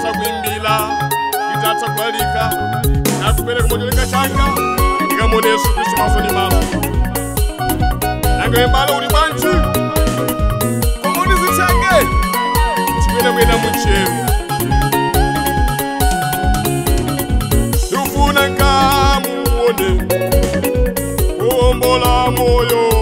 ndasa kuimbira ndidzatsa kudarika ndakubereka mudereka changa ndikamona yesu kristu maso nemama nangaimbala uri banzi kumunizi change tikuenda kuenda muchemu ndikufuna ngamuone kuombola moyo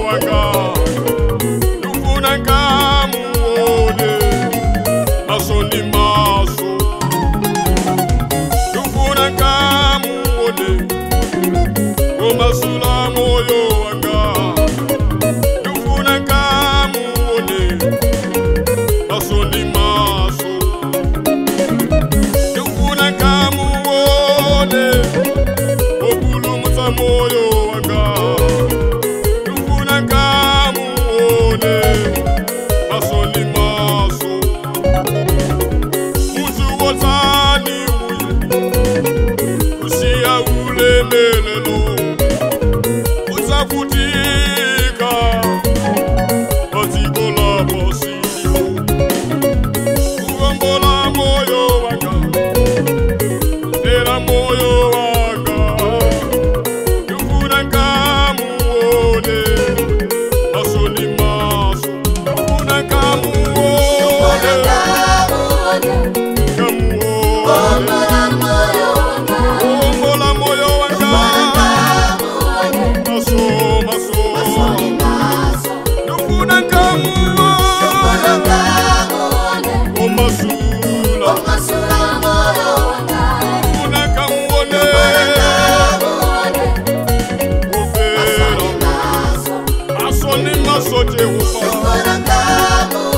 maso jehova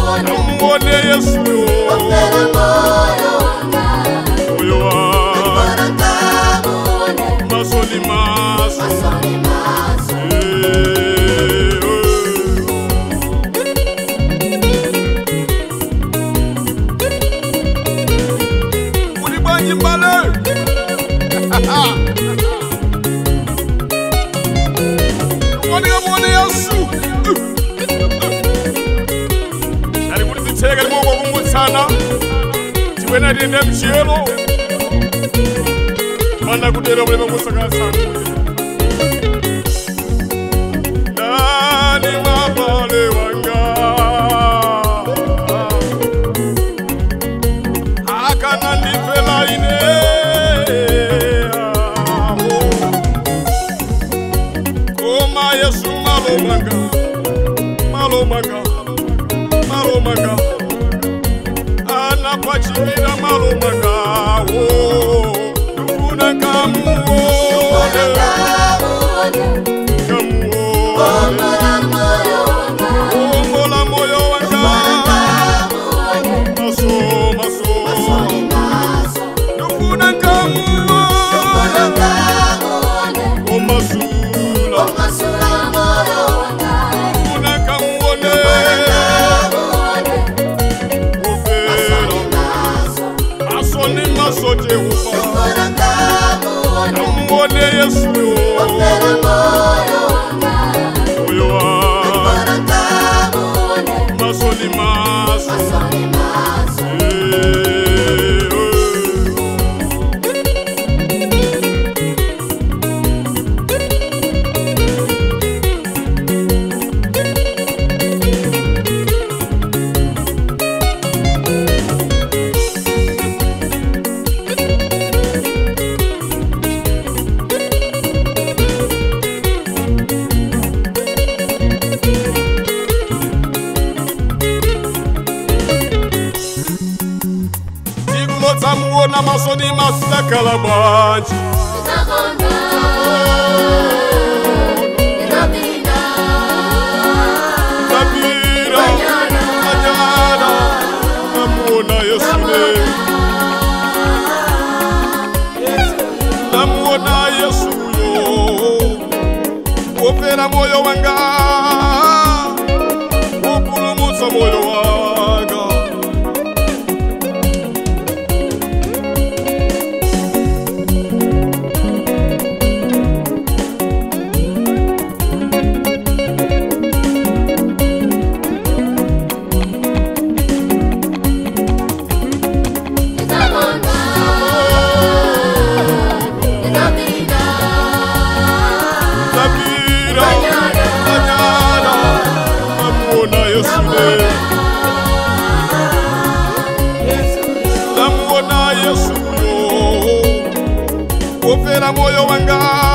umbone yesu moyo kutanga tiwena tiende mchero manda kutera ulema kusakasa nani mabale wanga akana ndipela ine koma yesu malomanga malomanga malume kawo kamuna kamuone kamuone kamuone Oneia suyo Opera moro Suyo Agora tamo Maso limaso Maso limaso I'm kabira kanyana namona yesune namona yesuyo opera moyo wanga na moyo wangu